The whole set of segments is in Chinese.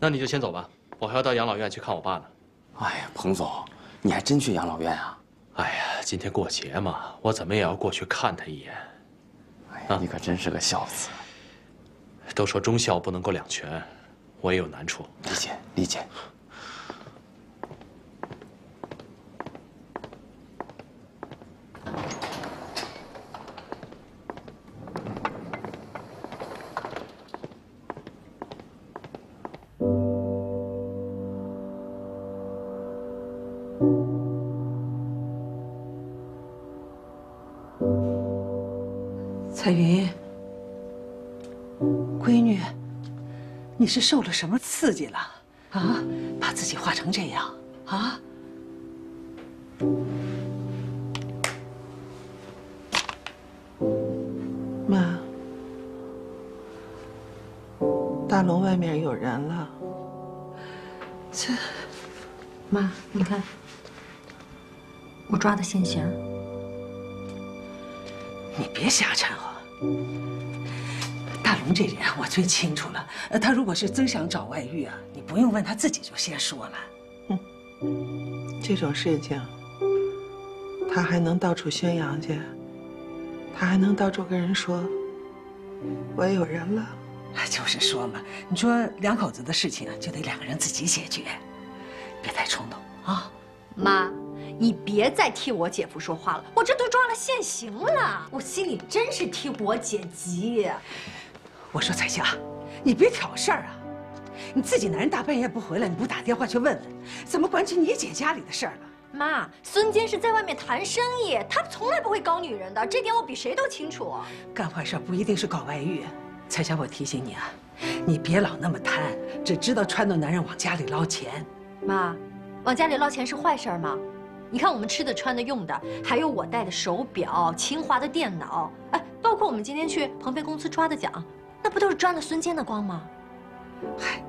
那你就先走吧，我还要到养老院去看我爸呢。哎呀，彭总，你还真去养老院啊？哎呀，今天过节嘛，我怎么也要过去看他一眼。哎呀，你可真是个孝子。都说忠孝不能够两全，我也有难处。理解，理解。是受了什么刺激了？啊，把自己画成这样啊？妈，大龙外面有人了。这，妈，你看，我抓的现行。你别瞎掺和。大龙这人我最清楚了，呃，他如果是真想找外遇啊，你不用问他自己就先说了。嗯，这种事情，他还能到处宣扬去？他还能到处跟人说我有人了？就是说嘛，你说两口子的事情啊，就得两个人自己解决，别太冲动啊。妈，你别再替我姐夫说话了，我这都抓了现行了，我心里真是替我姐急。我说彩霞，你别挑事儿啊！你自己男人大半夜不回来，你不打电话去问问，怎么管起你姐家里的事儿了？妈，孙坚是在外面谈生意，他从来不会搞女人的，这点我比谁都清楚。干坏事不一定是搞外遇，彩霞，我提醒你啊，你别老那么贪，只知道撺掇男人往家里捞钱。妈，往家里捞钱是坏事吗？你看我们吃的、穿的、用的，还有我戴的手表、清华的电脑，哎，包括我们今天去鹏飞公司抓的奖，那不都是沾了孙坚的光吗？嗨，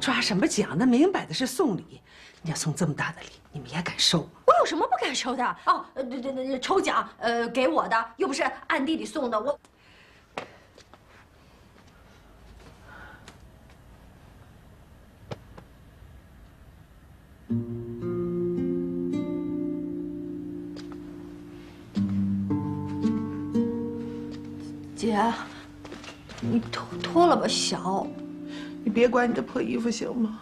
抓什么奖？那明摆的是送礼。人家送这么大的礼，你们也敢收？我有什么不敢收的？哦，对对对，抽奖，呃，给我的又不是暗地里送的，我。姐，你脱脱了吧，小。你别管你的破衣服行吗？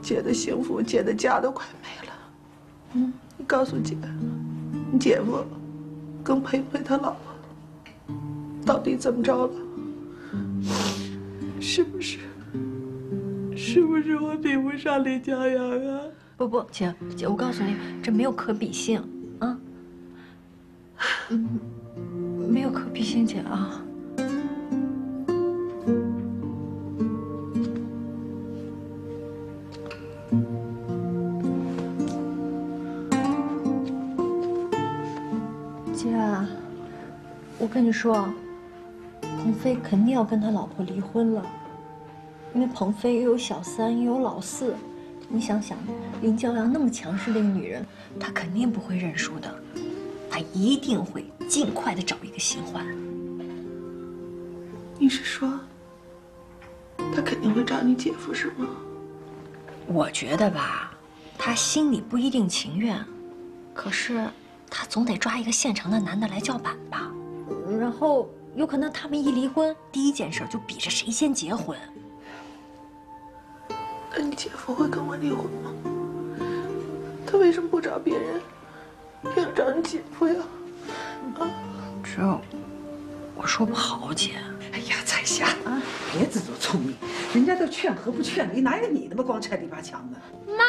姐的幸福，姐的家都快没了。嗯，你告诉姐，你姐夫跟裴裴他老婆到底怎么着了？是不是？是不是我比不上李佳阳啊？不不，姐姐，我告诉你，这没有可比性啊。嗯，没有可比性，姐啊。你说，鹏飞肯定要跟他老婆离婚了，因为鹏飞又有小三又有老四，你想想，林娇阳那么强势的一个女人，她肯定不会认输的，她一定会尽快的找一个新欢。你是说，她肯定会找你姐夫是吗？我觉得吧，她心里不一定情愿，可是她总得抓一个现成的男的来叫板吧。然后有可能他们一离婚，第一件事就比着谁先结婚。那你姐夫会跟我离婚吗？他为什么不找别人，偏要找你姐夫呀？啊，这我说不好，姐。哎呀，彩霞啊，别自作聪明，人家都劝和不劝离，哪有你那么光拆篱笆墙的？妈，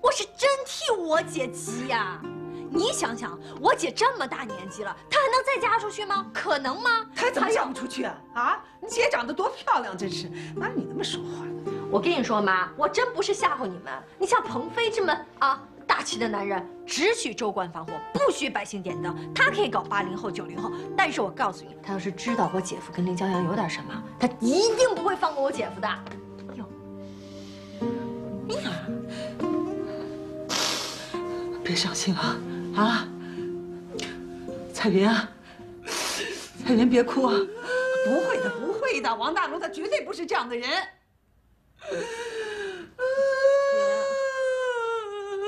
我是真替我姐急呀。你想想，我姐这么大年纪了，她还能再嫁出去吗？可能吗？她怎么嫁不出去啊？啊，你姐长得多漂亮，真是哪有你那么说话的？我跟你说，妈，我真不是吓唬你们。你像鹏飞这么啊大气的男人，只许州官放火，不许百姓点灯。他可以搞八零后、九零后，但是我告诉你，他要是知道我姐夫跟林骄阳有点什么，他一定不会放过我姐夫的。哟，呀，别伤心啊！啊，彩云啊，彩云别哭啊！不会的，不会的，王大龙他绝对不是这样的人。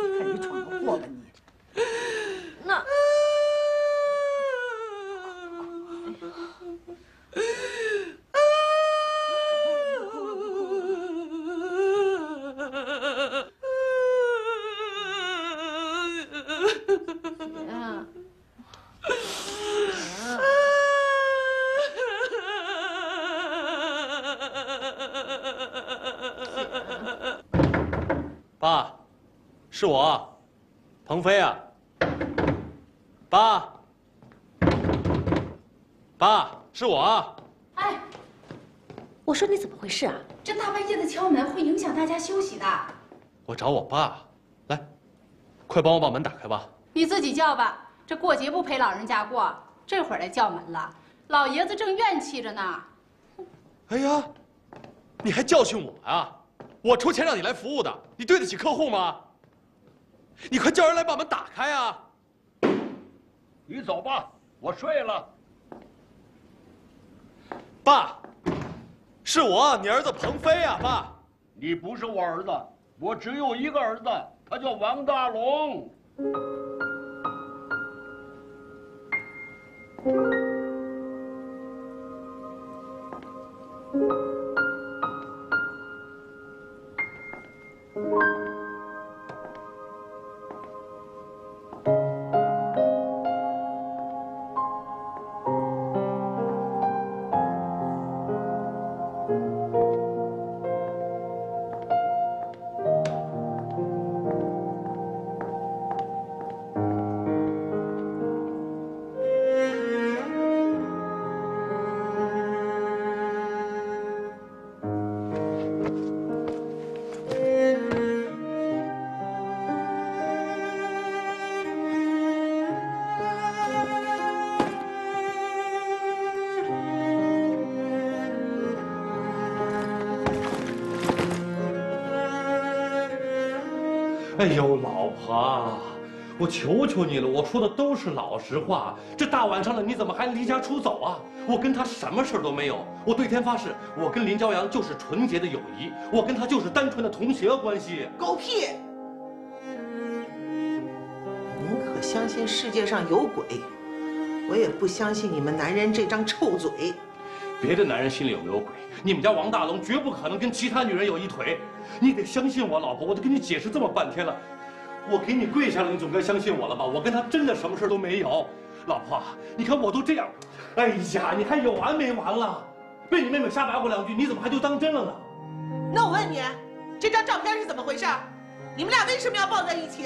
你看你闯的祸吧你！鹏飞啊。爸，爸，是我啊。哎，我说你怎么回事啊？这大半夜的敲门会影响大家休息的。我找我爸，来，快帮我把门打开吧。你自己叫吧，这过节不陪老人家过，这会儿来叫门了，老爷子正怨气着呢。哎呀，你还教训我啊？我出钱让你来服务的，你对得起客户吗？你快叫人来把门打开啊！你走吧，我睡了。爸，是我，你儿子鹏飞啊，爸。你不是我儿子，我只有一个儿子，他叫王大龙。哎呦，老婆，我求求你了，我说的都是老实话。这大晚上的，你怎么还离家出走啊？我跟他什么事儿都没有，我对天发誓，我跟林朝阳就是纯洁的友谊，我跟他就是单纯的同学关系。狗屁！宁可相信世界上有鬼，我也不相信你们男人这张臭嘴。别的男人心里有没有鬼？你们家王大龙绝不可能跟其他女人有一腿。你得相信我，老婆，我都跟你解释这么半天了，我给你跪下了，你总该相信我了吧？我跟他真的什么事都没有。老婆，你看我都这样，哎呀，你还有完没完了？被你妹妹瞎白活两句，你怎么还就当真了呢？那我问你，这张照片是怎么回事？你们俩为什么要抱在一起？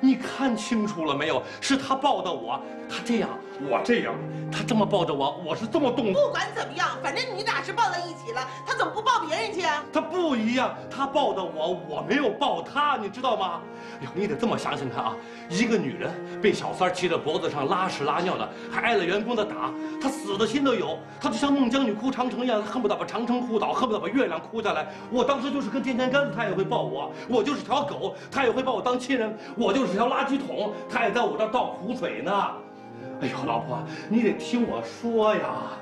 你看清楚了没有？是他抱的我，他这样，我这样，他这么抱着我，我是这么动。不管怎么样，反正你俩是抱在一起了，他怎么不抱别人去啊？他不一样，他抱的我，我没有抱他，你知道吗？哎呦，你得这么想想看啊！一个女人被小三骑在脖子上拉屎拉尿的，还挨了员工的打，她死的心都有。她就像孟姜女哭长城一样，恨不得把长城哭倒，恨不得把月亮哭下来。我当时就是根电线杆子，她也会抱我；我就是条狗，她也会把我当亲人；我就是条垃圾桶，她也在我这儿倒苦水呢。哎呦，老婆，你得听我说呀！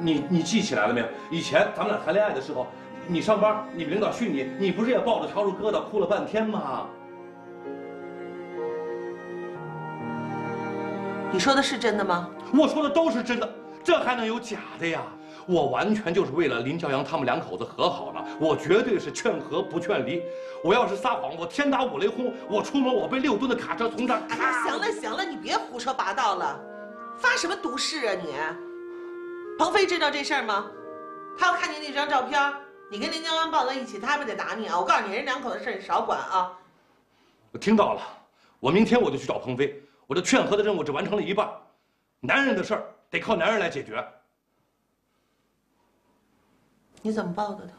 你你记起来了没有？以前咱们俩谈恋爱的时候，你上班，你们领导训你，你不是也抱着笤帚疙瘩哭了半天吗？你说的是真的吗？我说的都是真的，这还能有假的呀？我完全就是为了林骄阳他们两口子和好了，我绝对是劝和不劝离。我要是撒谎，我天打五雷轰，我出门我被六吨的卡车从这儿哎呀，行了行了，你别胡说八道了，发什么毒誓啊你？鹏飞知道这事儿吗？他要看见那张照片，你跟林江阳抱在一起，他还不得打你啊！我告诉你，人两口子事儿你少管啊！我听到了，我明天我就去找鹏飞，我这劝和的任务只完成了一半，男人的事儿得靠男人来解决。你怎么抱的他？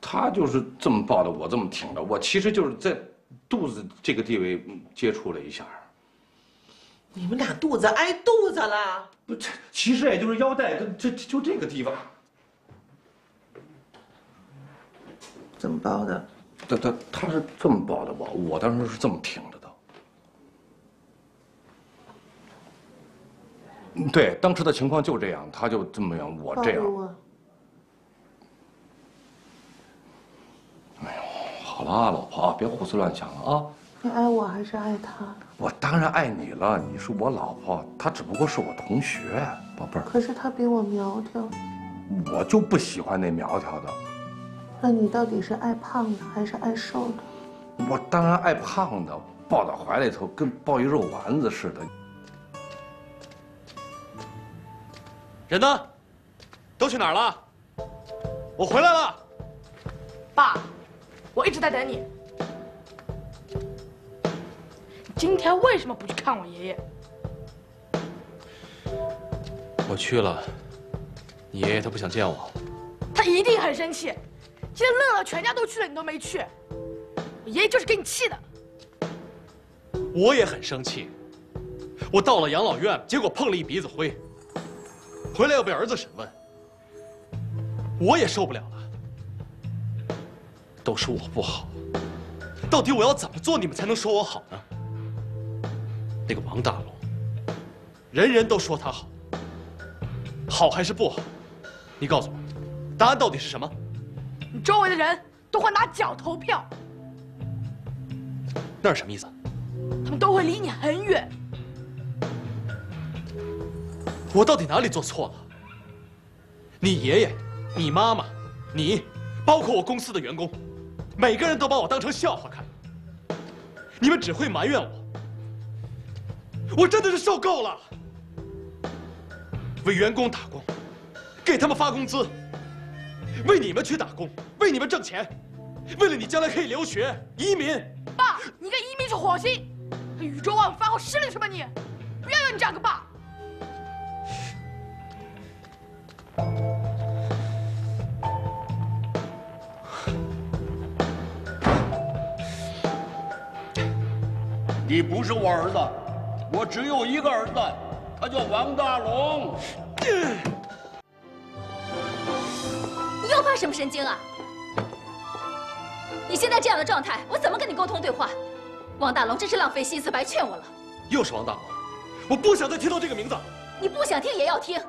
他就是这么抱的，我这么挺的，我其实就是在肚子这个地位嗯接触了一下。你们俩肚子挨肚子了？不，这其实也就是腰带，这这就这个地方。怎么抱的？他他他是这么抱的我，我当时是这么挺着的。嗯对，当时的情况就这样，他就这么样，我这样。抱住我了啊，老婆，别胡思乱想了啊。你爱我还是爱他？我当然爱你了，你是我老婆，他只不过是我同学，宝贝儿。可是他比我苗条，我就不喜欢那苗条的，那你到底是爱胖的还是爱瘦的？我当然爱胖的，抱到怀里头跟抱一肉丸子似的。人呢？都去哪儿了？我回来了。爸，我一直在等你。今天为什么不去看我爷爷？我去了，你爷爷他不想见我。他一定很生气。今天乐乐全家都去了，你都没去，我爷爷就是给你气的。我也很生气。我到了养老院，结果碰了一鼻子灰，回来又被儿子审问，我也受不了了。都是我不好，到底我要怎么做，你们才能说我好呢？那个王大龙，人人都说他好，好还是不好？你告诉我，答案到底是什么？你周围的人都会拿脚投票，那是什么意思？他们都会离你很远。我到底哪里做错了？你爷爷、你妈妈、你，包括我公司的员工，每个人都把我当成笑话看。你们只会埋怨我，我真的是受够了。为员工打工，给他们发工资，为你们去打工，为你们挣钱，为了你将来可以留学、移民。爸，你跟移民去火星，宇宙万物发号施令什么你？不要有你这样个爸。你不是我儿子，我只有一个儿子，他叫王大龙。你又发什么神经啊？你现在这样的状态，我怎么跟你沟通对话？王大龙真是浪费心思，白劝我了。又是王大龙，我不想再听到这个名字。你不想听也要听，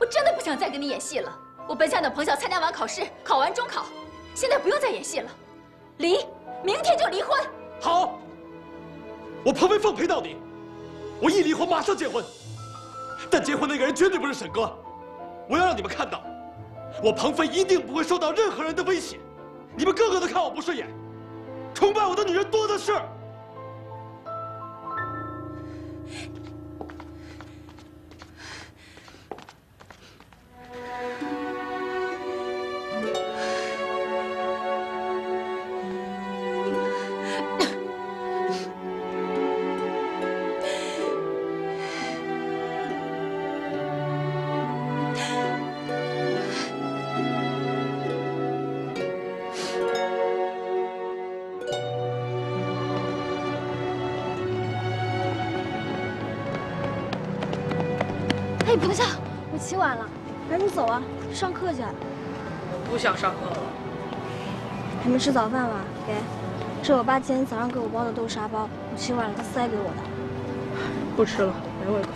我真的不想再跟你演戏了。我本想等彭晓参加完考试，考完中考，现在不用再演戏了，离，明天就离婚。好，我彭飞奉陪到底，我一离婚马上结婚。但结婚那个人绝对不是沈哥，我要让你们看到，我彭飞一定不会受到任何人的威胁。你们个个都看我不顺眼，崇拜我的女人多的是。上课去。我不想上课了。还没吃早饭吧？给，这我爸今天早上给我包的豆沙包，我起晚了他塞给我的。不吃了，没胃口。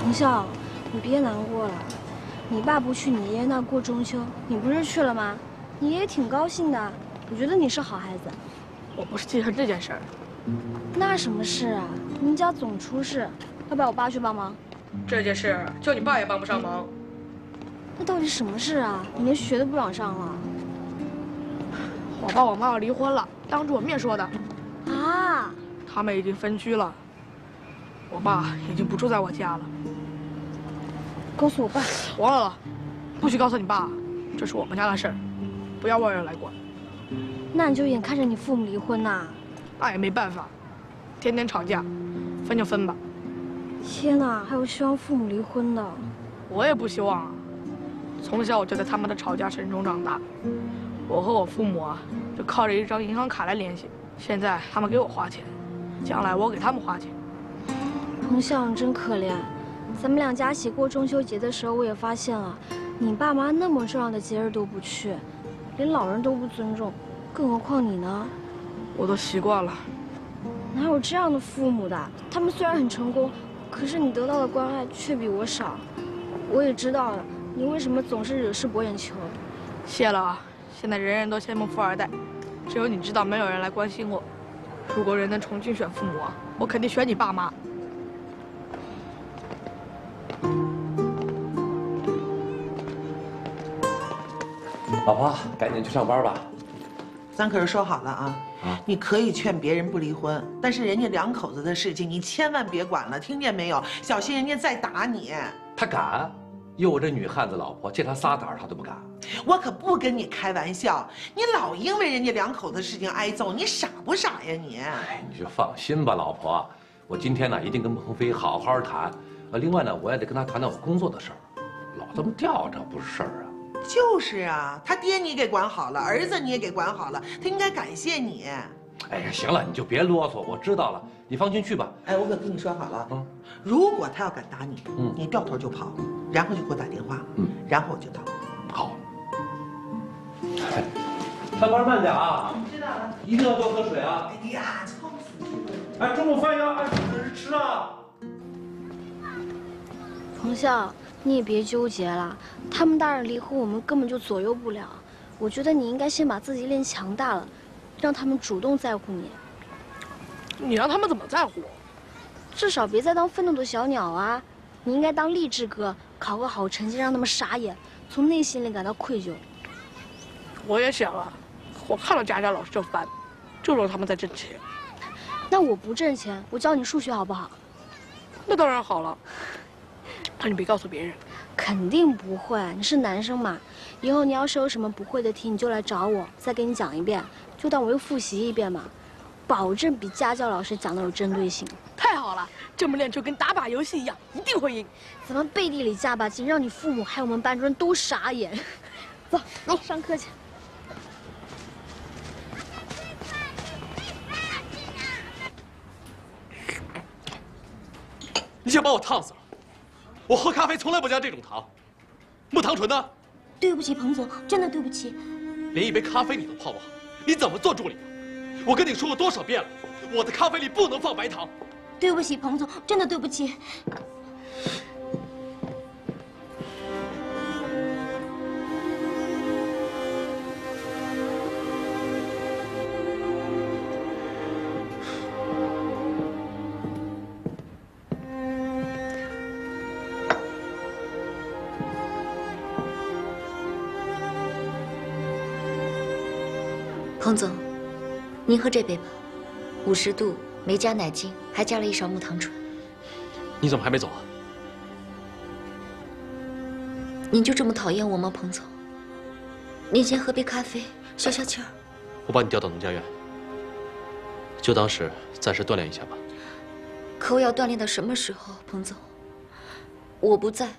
彭笑，你别难过了。你爸不去你爷爷那过中秋，你不是去了吗？你爷爷挺高兴的，我觉得你是好孩子。我不是记恨这件事儿。那什么事啊？你们家总出事，要不要我爸去帮忙？这件事就你爸也帮不上忙。那到底什么事啊？你连学都不想上了？我爸我妈要离婚了，当着我面说的。啊？他们已经分居了。我爸已经不住在我家了。告诉我爸。忘了，不许告诉你爸，这是我们家的事儿，不要外人来管。那你就眼看着你父母离婚呐？那也没办法，天天吵架，分就分吧。天哪，还有希望父母离婚的？我也不希望啊。从小我就在他们的吵架声中长大，我和我父母啊，就靠着一张银行卡来联系。现在他们给我花钱，将来我给他们花钱。彭笑，你真可怜。咱们两家一起过中秋节的时候，我也发现了，你爸妈那么重要的节日都不去，连老人都不尊重，更何况你呢？我都习惯了。哪有这样的父母的？他们虽然很成功，可是你得到的关爱却比我少。我也知道了，你为什么总是惹事博眼球。谢了啊！现在人人都羡慕富二代，只有你知道，没有人来关心我。如果人能重新选父母啊，我肯定选你爸妈。老婆，赶紧去上班吧。咱可是说好了啊，你可以劝别人不离婚，但是人家两口子的事情你千万别管了，听见没有？小心人家再打你。他敢？有我这女汉子老婆，见他撒胆他都不敢。我可不跟你开玩笑，你老因为人家两口子事情挨揍，你傻不傻呀你？哎，你就放心吧，老婆，我今天呢一定跟鹏飞好好谈。呃，另外呢，我也得跟他谈谈我工作的事儿，老这么吊着不是事儿啊。就是啊，他爹你给管好了，儿子你也给管好了，他应该感谢你。哎呀，行了，你就别啰嗦，我知道了，你放心去吧。哎，我可跟你说好了，嗯，如果他要敢打你，嗯，你掉头就跑，然后就给我打电话，嗯，然后我就到。好。上班慢点啊！知道了。一定要多喝水啊！哎呀，臭死了！哎，中午饭要按准时吃啊！冯笑，你也别纠结了，他们大人离婚，我们根本就左右不了。我觉得你应该先把自己练强大了，让他们主动在乎你。你让他们怎么在乎？至少别再当愤怒的小鸟啊！你应该当励志哥，考个好成绩，让他们傻眼，从内心里感到愧疚。我也想啊，我看到佳佳老师就烦，就说他们在挣钱。那我不挣钱，我教你数学好不好？那当然好了。那你别告诉别人。肯定不会，你是男生嘛。以后你要是有什么不会的题，你就来找我，再给你讲一遍，就当我又复习一遍嘛。保证比家教老师讲的有针对性。太好了，这么练就跟打把游戏一样，一定会赢。咱们背地里加把劲，让你父母还有我们班主任都傻眼。走，来上课去。你想把我烫死了？我喝咖啡从来不加这种糖，木糖醇呢？对不起，彭总，真的对不起。连一杯咖啡你都泡不好，你怎么做助理的？我跟你说过多少遍了，我的咖啡里不能放白糖。对不起，彭总，真的对不起。彭总，您喝这杯吧，五十度，没加奶精，还加了一勺木糖醇。你怎么还没走啊？您就这么讨厌我吗，彭总？您先喝杯咖啡，消消气儿。我把你调到农家院，就当是暂时锻炼一下吧。可我要锻炼到什么时候，彭总？我不在，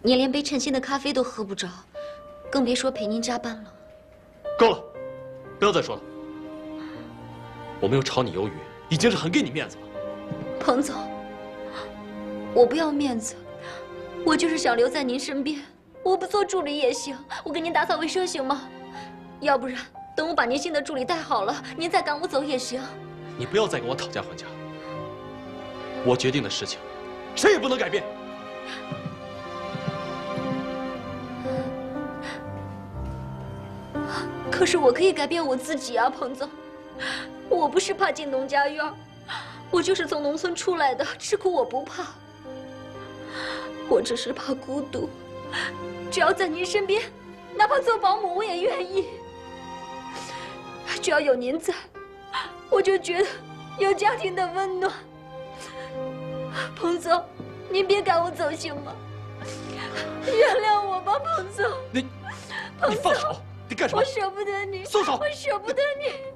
您连杯称心的咖啡都喝不着，更别说陪您加班了。够了。不要再说了，我没有炒你鱿鱼，已经是很给你面子了。彭总，我不要面子，我就是想留在您身边，我不做助理也行，我给您打扫卫生行吗？要不然等我把您新的助理带好了，您再赶我走也行。你不要再跟我讨价还价，我决定的事情，谁也不能改变。可是我可以改变我自己啊，彭总。我不是怕进农家院，我就是从农村出来的，吃苦我不怕。我只是怕孤独，只要在您身边，哪怕做保姆我也愿意。只要有您在，我就觉得有家庭的温暖。彭总，您别赶我走行吗？原谅我吧，彭总。你，你放手。你干什么？我舍不得你，松手！我舍不得你。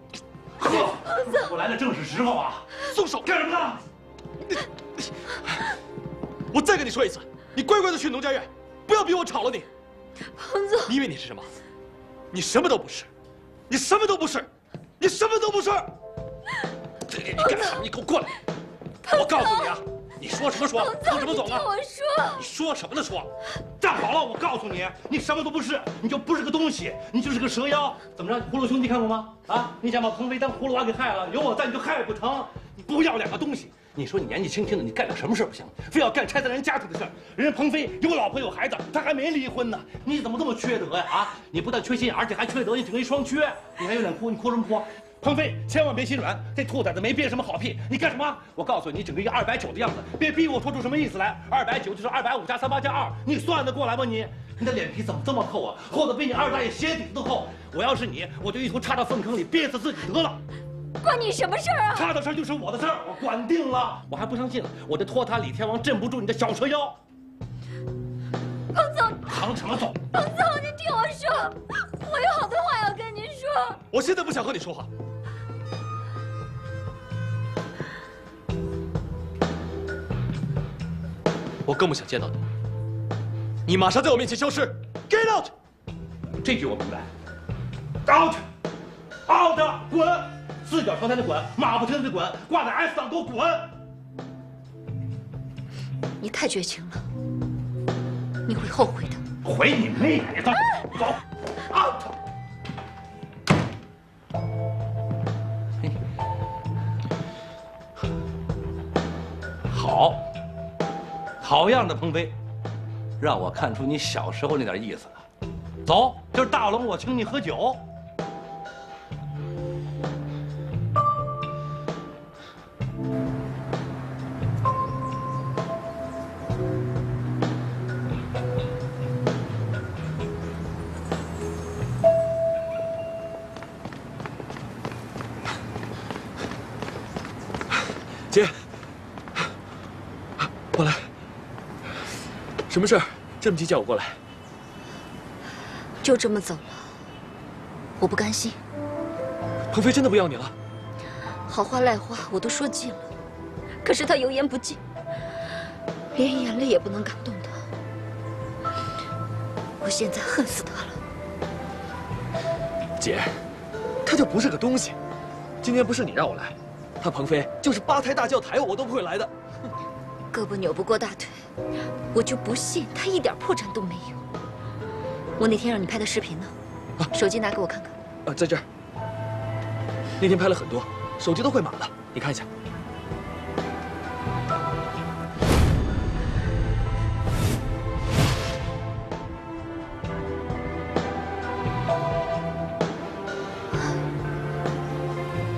哥，彭总，我来的正是时候啊！松手！干什么呢？你，我再跟你说一次，你乖乖的去农家院，不要逼我炒了你。彭总，你以为你是什么？你什么都不是，你什么都不是，你什么都不是。你干什么？你给我过来！我告诉你啊！你说什么说？说什么总啊？我说，你说什么呢？说，站好了！我告诉你，你什么都不是，你就不是个东西，你就是个蛇妖。怎么着？葫芦兄弟看过吗？啊！你想把鹏飞当葫芦娃给害了？有我在，你就害不成。你不要脸个东西，你。说你年纪轻轻的，你干点什么事不行？非要干拆散人家庭的事儿。人家鹏飞有老婆有孩子，他还没离婚呢。你怎么这么缺德呀？啊！你不但缺心眼，而且还缺德，你整个一双缺。你还有脸哭？你哭什么哭？鹏飞，千万别心软，这兔崽子没憋什么好屁。你干什么？我告诉你，你整个一个二百九的样子，别逼我说出什么意思来。二百九就是二百五加三八加二，你算得过来吗？你，你的脸皮怎么这么厚啊？厚的比你二大爷鞋底子都厚。我要是你，我就一头插到粪坑里憋死自己得了。关你什么事儿啊？他的事儿就是我的事儿，我管定了。我还不相信了，我这托塔李天王镇不住你的小蛇腰。彭总，扛什么走？彭总，你听我说，我有好多话。我现在不想和你说话。我更不想见到你。你马上在我面前消失，Get out！这句我明白。Out，out，滚！四脚朝天的滚，马不停蹄的滚，挂在 S 上给我滚！你太绝情了，你会后悔的。回你妹呀！你走，走，out！好，好样的，鹏飞，让我看出你小时候那点意思了。走，今儿大龙我请你喝酒。什么事儿？这么急叫我过来？就这么走了，我不甘心。鹏飞真的不要你了？好话赖话我都说尽了，可是他油盐不进，连眼泪也不能感动他。我现在恨死他了。姐，他就不是个东西。今天不是你让我来，他鹏飞就是八抬大轿抬我，我都不会来的。胳膊扭不过大腿，我就不信他一点破绽都没有。我那天让你拍的视频呢？手机拿给我看看。啊，在这儿。那天拍了很多，手机都快满了，你看一下。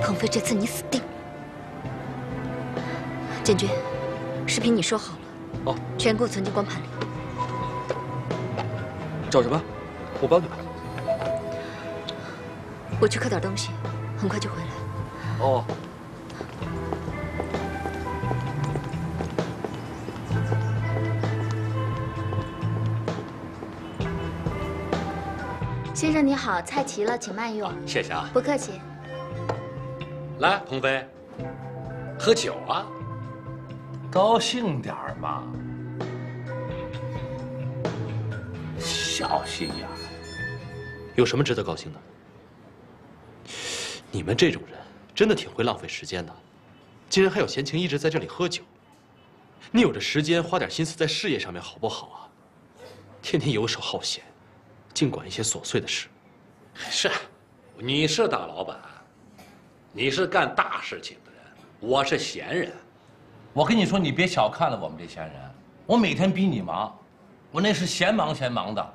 鹏飞，这次你死定了。建军，视频你说好了，哦，全给我存进光盘里。找什么？我帮你吧。我去刻点东西，很快就回来。哦。先生你好，菜齐了，请慢用。谢谢啊。不客气。来，鹏飞，喝酒啊，高兴点儿嘛。小心眼儿，有什么值得高兴的？你们这种人真的挺会浪费时间的，竟然还有闲情逸致在这里喝酒。你有这时间花点心思在事业上面好不好啊？天天游手好闲，净管一些琐碎的事。是，你是大老板，你是干大事情的人，我是闲人。我跟你说，你别小看了我们这闲人，我每天比你忙，我那是闲忙闲忙的，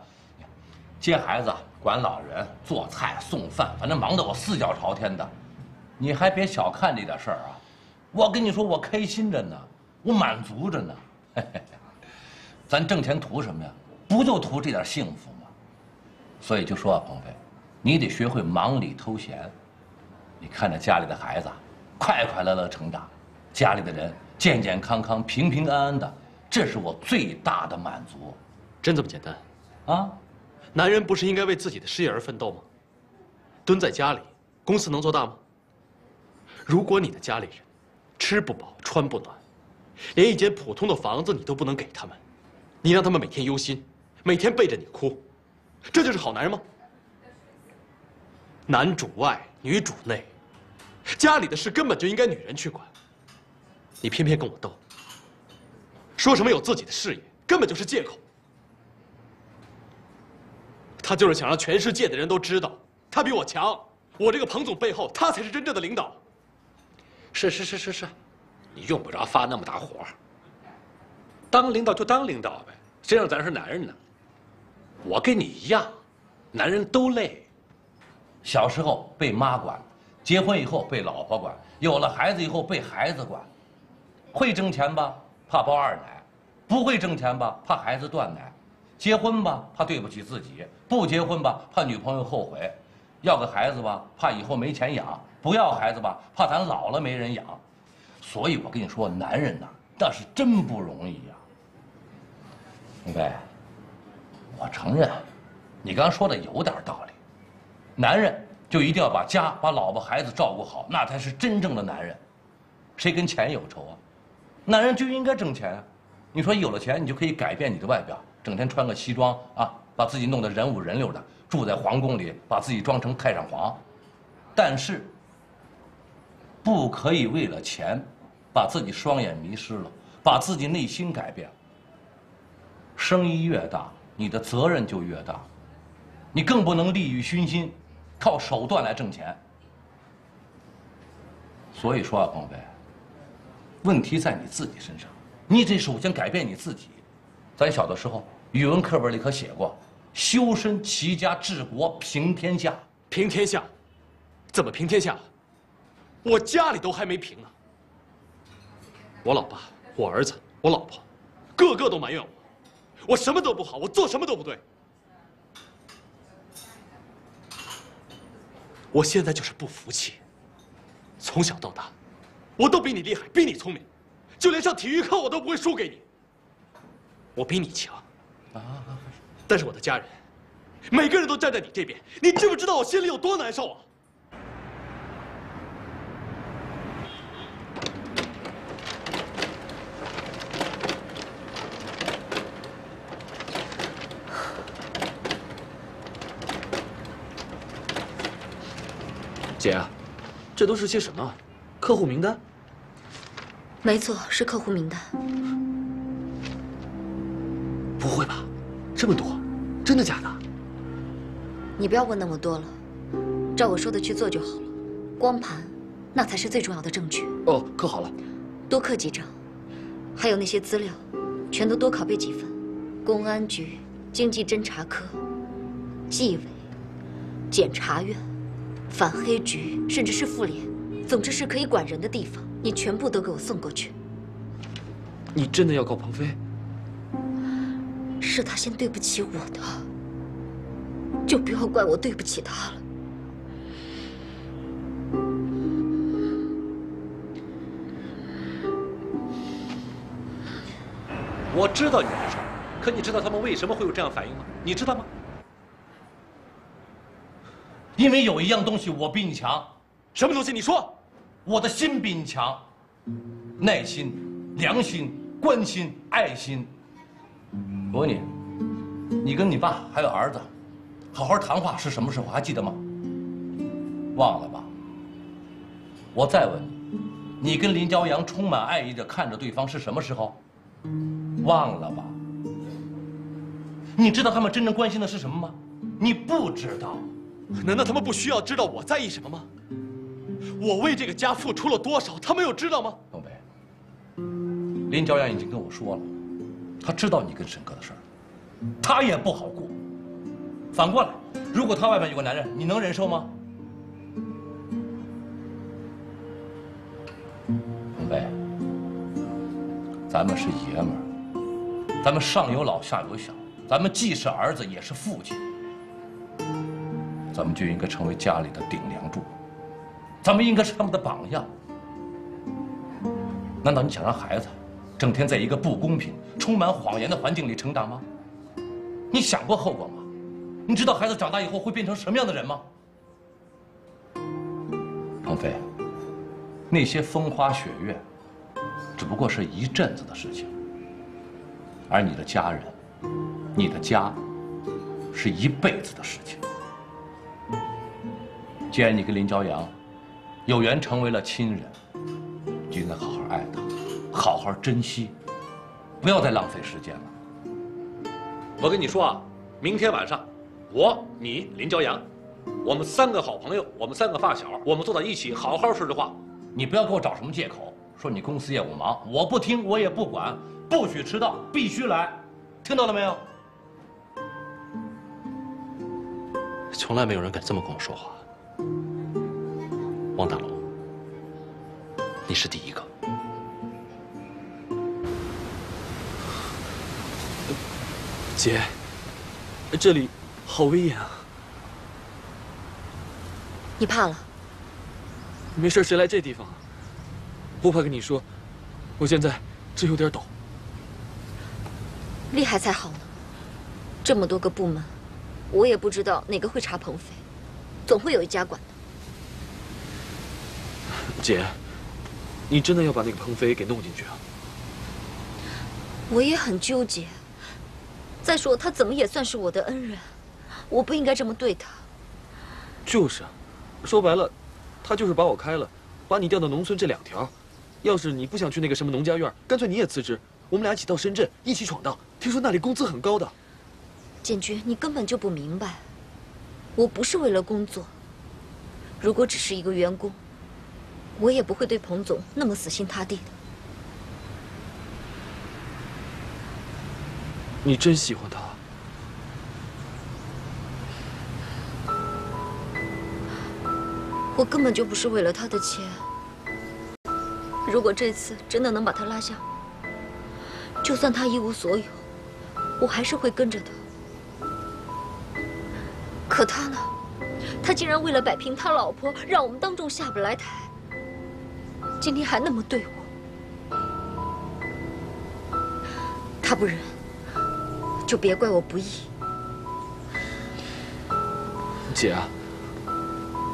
接孩子、管老人、做菜、送饭，反正忙得我四脚朝天的。你还别小看这点事儿啊，我跟你说，我开心着呢，我满足着呢。咱挣钱图什么呀？不就图这点幸福吗？所以就说啊，鹏飞，你得学会忙里偷闲。你看着家里的孩子，快快乐乐成长，家里的人健健康康、平平安安的，这是我最大的满足。真这么简单？啊，男人不是应该为自己的事业而奋斗吗？蹲在家里，公司能做大吗？如果你的家里人吃不饱穿不暖，连一间普通的房子你都不能给他们，你让他们每天忧心，每天背着你哭，这就是好男人吗？男主外，女主内，家里的事根本就应该女人去管。你偏偏跟我斗，说什么有自己的事业，根本就是借口。他就是想让全世界的人都知道，他比我强。我这个彭总背后，他才是真正的领导。是是是是是，你用不着发那么大火。当领导就当领导呗，谁让咱是男人呢？我跟你一样，男人都累。小时候被妈管，结婚以后被老婆管，有了孩子以后被孩子管。会挣钱吧，怕包二奶；不会挣钱吧，怕孩子断奶。结婚吧，怕对不起自己；不结婚吧，怕女朋友后悔；要个孩子吧，怕以后没钱养；不要孩子吧，怕咱老了没人养。所以我跟你说，男人呐，那是真不容易呀。红飞，我承认，你刚说的有点道理。男人就一定要把家、把老婆孩子照顾好，那才是真正的男人。谁跟钱有仇啊？男人就应该挣钱啊！你说有了钱，你就可以改变你的外表，整天穿个西装啊，把自己弄得人五人六的，住在皇宫里，把自己装成太上皇。但是，不可以为了钱，把自己双眼迷失了，把自己内心改变。生意越大，你的责任就越大，你更不能利欲熏心，靠手段来挣钱。所以说啊，鹏飞，问题在你自己身上，你得首先改变你自己。咱小的时候，语文课本里可写过：“修身齐家治国平天下。”平天下，怎么平天下？我家里都还没平呢。我老爸、我儿子、我老婆，个个都埋怨我，我什么都不好，我做什么都不对。我现在就是不服气。从小到大，我都比你厉害，比你聪明，就连上体育课我都不会输给你。我比你强，啊但是我的家人，每个人都站在你这边，你知不知道我心里有多难受啊？姐，这都是些什么？客户名单？没错，是客户名单。不会吧，这么多，真的假的？你不要问那么多了，照我说的去做就好了。光盘，那才是最重要的证据。哦，刻好了。多刻几张，还有那些资料，全都多拷贝几份。公安局、经济侦查科、纪委、检察院、反黑局，甚至是妇联，总之是可以管人的地方，你全部都给我送过去。你真的要告鹏飞？是他先对不起我的，就不要怪我对不起他了。我知道你难受，可你知道他们为什么会有这样反应吗？你知道吗？因为有一样东西我比你强，什么东西？你说，我的心比你强，耐心、良心、关心、爱心。我问你，你跟你爸还有儿子，好好谈话是什么时候？还记得吗？忘了吧？我再问你，你跟林骄阳充满爱意的看着对方是什么时候？忘了吧？你知道他们真正关心的是什么吗？你不知道。难道他们不需要知道我在意什么吗？我为这个家付出了多少，他们有知道吗？东北，林骄阳已经跟我说了，他知道你跟沈哥的事儿，他也不好过。反过来，如果他外面有个男人，你能忍受吗？东北，咱们是爷们儿，咱们上有老下有小，咱们既是儿子也是父亲。咱们就应该成为家里的顶梁柱，咱们应该是他们的榜样。难道你想让孩子整天在一个不公平、充满谎言的环境里成长吗？你想过后果吗？你知道孩子长大以后会变成什么样的人吗？鹏飞，那些风花雪月，只不过是一阵子的事情，而你的家人，你的家，是一辈子的事情。既然你跟林骄阳有缘成为了亲人，就应该好好爱他，好好珍惜，不要再浪费时间了。我跟你说啊，明天晚上，我、你、林骄阳，我们三个好朋友，我们三个发小，我们坐在一起，好好说说话。你不要给我找什么借口，说你公司业务忙，我不听，我也不管，不许迟到，必须来，听到了没有？从来没有人敢这么跟我说话。王大龙，你是第一个。姐，这里好威严啊！你怕了？没事，谁来这地方啊？不怕跟你说，我现在真有点抖。厉害才好呢！这么多个部门，我也不知道哪个会查鹏飞，总会有一家管的。姐，你真的要把那个鹏飞给弄进去啊？我也很纠结。再说，他怎么也算是我的恩人，我不应该这么对他。就是，说白了，他就是把我开了，把你调到农村这两条。要是你不想去那个什么农家院，干脆你也辞职，我们俩一起到深圳一起闯荡。听说那里工资很高的。建军，你根本就不明白，我不是为了工作。如果只是一个员工，我也不会对彭总那么死心塌地的。你真喜欢他？我根本就不是为了他的钱。如果这次真的能把他拉下，就算他一无所有，我还是会跟着他。可他呢？他竟然为了摆平他老婆，让我们当众下不来台。今天还那么对我，他不仁。就别怪我不义，姐啊，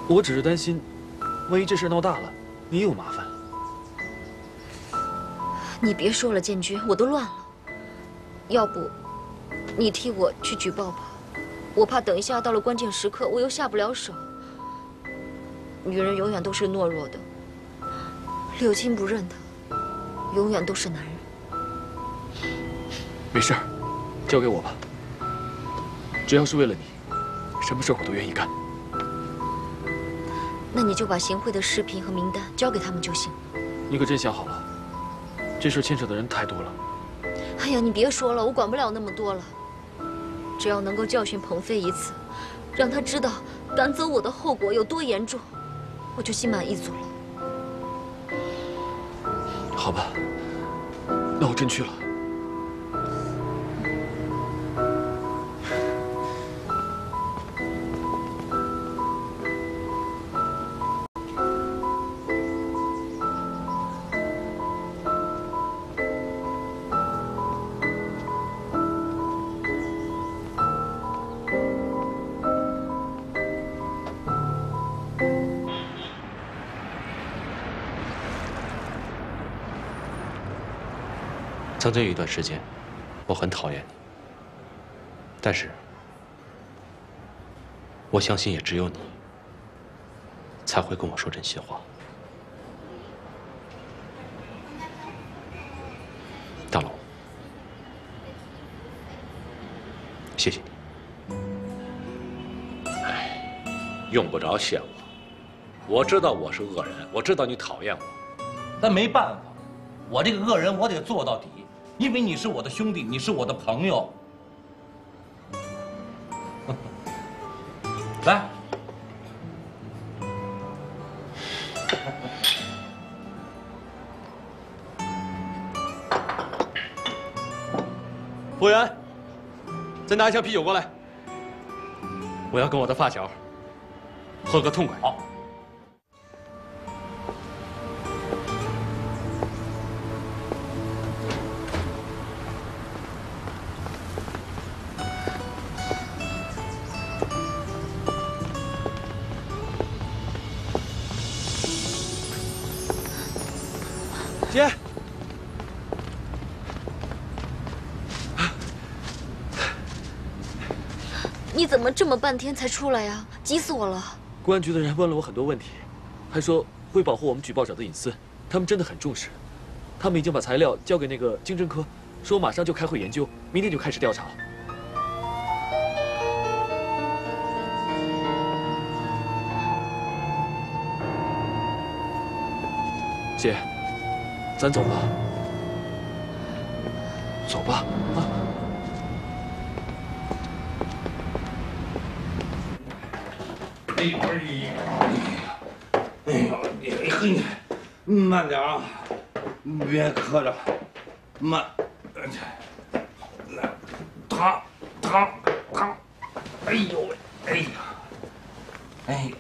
我只是担心，万一这事闹大了，你有麻烦。你别说了，建军，我都乱了。要不，你替我去举报吧，我怕等一下到了关键时刻，我又下不了手。女人永远都是懦弱的，柳青不认的，永远都是男人。没事。交给我吧，只要是为了你，什么事我都愿意干。那你就把行贿的视频和名单交给他们就行了。你可真想好了，这事牵扯的人太多了。哎呀，你别说了，我管不了那么多了。只要能够教训鹏飞一次，让他知道赶走我的后果有多严重，我就心满意足了。好吧，那我真去了。曾经有一段时间，我很讨厌你，但是，我相信也只有你才会跟我说真心话。大龙，谢谢你。哎，用不着谢我，我知道我是恶人，我知道你讨厌我，但没办法，我这个恶人我得做到底。因为你是我的兄弟，你是我的朋友。来，服务员，再拿一箱啤酒过来。我要跟我的发小喝个痛快。好。半天才出来呀？急死我了！公安局的人问了我很多问题，还说会保护我们举报者的隐私，他们真的很重视。他们已经把材料交给那个经侦科，说马上就开会研究，明天就开始调查。姐。咱走吧，走吧，哎呦哎呀！哎呦，你嘿，慢点啊，别磕着，慢，来，躺躺躺，哎呦喂，哎呀，哎，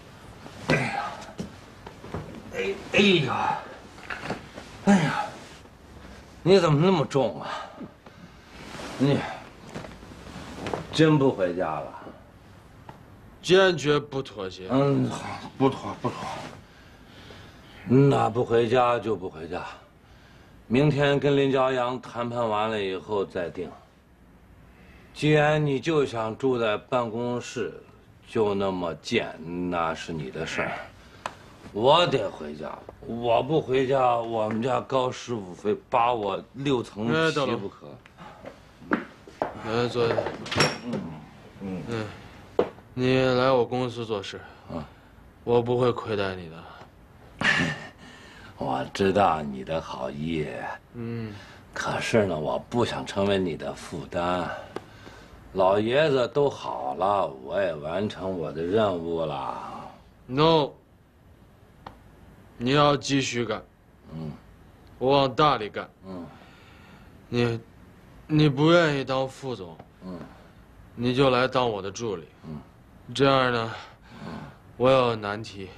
哎呀，哎哎呀，哎呀，你怎么那么重啊？你真不回家了？坚决不妥协。嗯，好，不妥不妥。那不回家就不回家，明天跟林骄阳谈判完了以后再定。既然你就想住在办公室，就那么贱，那是你的事儿。我得回家，我不回家，我们家高师傅非扒我六层皮不可。来，坐下。嗯嗯嗯。你来我公司做事，啊，我不会亏待你的。我知道你的好意，嗯，可是呢，我不想成为你的负担。老爷子都好了，我也完成我的任务了。No，你要继续干，嗯，我往大里干，嗯，你，你不愿意当副总，嗯，你就来当我的助理，嗯。这样呢，我有难题，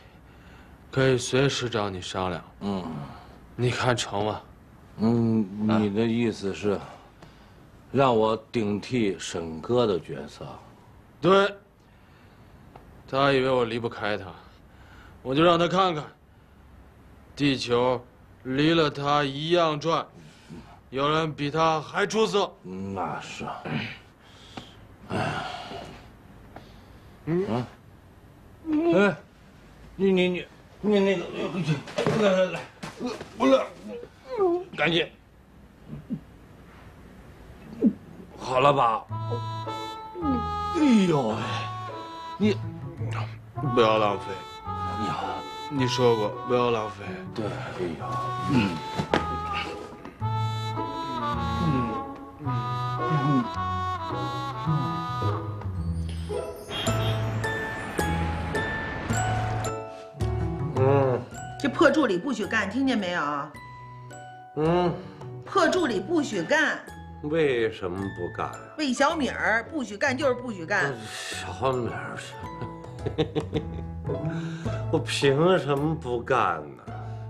可以随时找你商量。嗯，你看成吗？嗯，你的意思是，让我顶替沈哥的角色？对。他以为我离不开他，我就让他看看，地球离了他一样转，有人比他还出色。那是。哎呀。嗯，哎，你你你你那个，来来来，我来，赶紧，好了吧？哎呦喂，你不要浪费，呀，你说过不要浪费。对，哎呀，嗯。破助理不许干，听见没有？嗯，破助理不许干。为什么不干呀？魏小米儿不许干，就是不许干。小米儿，我凭什么不干呢？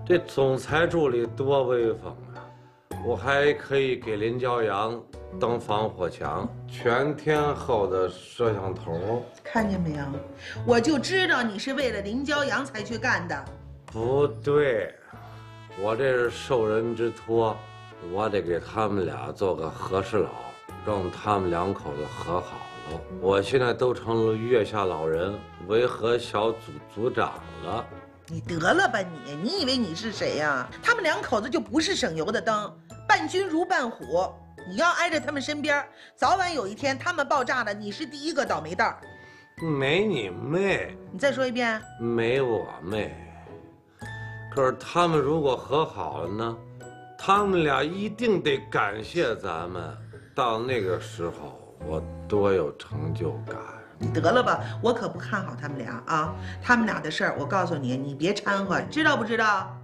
这总裁助理多威风啊！我还可以给林骄阳当防火墙，全天候的摄像头。看见没有？我就知道你是为了林骄阳才去干的。不对，我这是受人之托，我得给他们俩做个和事佬，让他们两口子和好了。我现在都成了月下老人、维和小组组长了。你得了吧你！你以为你是谁呀？他们两口子就不是省油的灯，伴君如伴虎。你要挨着他们身边，早晚有一天他们爆炸了，你是第一个倒霉蛋。没你妹！你再说一遍。没我妹。可是他们如果和好了呢？他们俩一定得感谢咱们。到那个时候，我多有成就感。你得了吧，我可不看好他们俩啊！他们俩的事儿，我告诉你，你别掺和，知道不知道？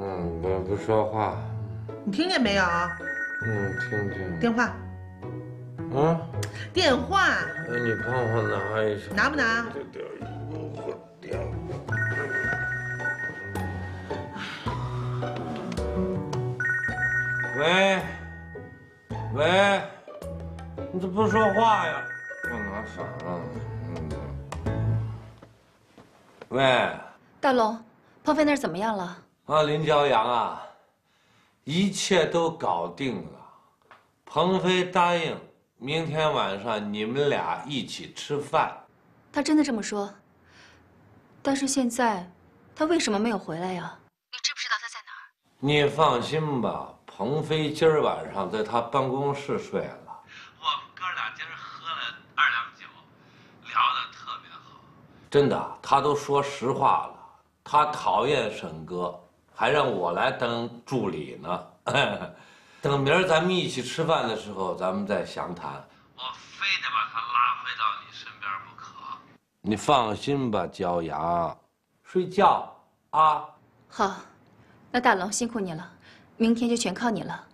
嗯，我不说话。你听见没有？嗯，听见。电话。啊。电话。那，你帮我拿一下。拿不拿？掉一个电话。喂，喂，你怎么不说话呀？我拿啥了？嗯。喂，大龙，鹏飞那儿怎么样了？啊，林骄阳啊，一切都搞定了。鹏飞答应明天晚上你们俩一起吃饭。他真的这么说？但是现在，他为什么没有回来呀？你知不知道他在哪儿？你放心吧。鹏飞今儿晚上在他办公室睡了。我们哥俩今儿喝了二两酒，聊得特别好。真的，他都说实话了。他讨厌沈哥，还让我来当助理呢。等明儿咱们一起吃饭的时候，咱们再详谈。我非得把他拉回到你身边不可。你放心吧，焦阳，睡觉啊。好，那大龙辛苦你了，明天就全靠你了。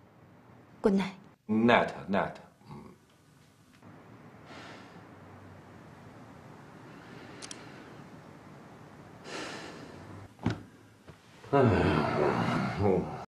Good night。Net net。哎呀，嗯。